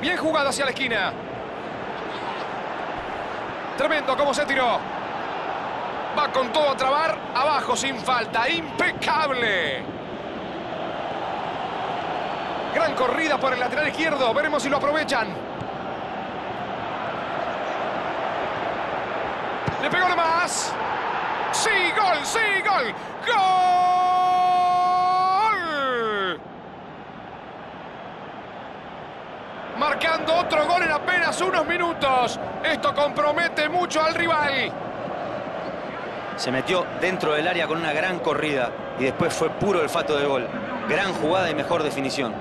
Bien jugada hacia la esquina. Tremendo cómo se tiró. Va con todo a trabar. Abajo sin falta. Impecable. Gran corrida por el lateral izquierdo. Veremos si lo aprovechan. Le pegó nomás. ¡Sí, gol! ¡Sí, gol! ¡Gol! Marcando otro gol en apenas unos minutos. Esto compromete mucho al rival. Se metió dentro del área con una gran corrida y después fue puro olfato de gol. Gran jugada y mejor definición.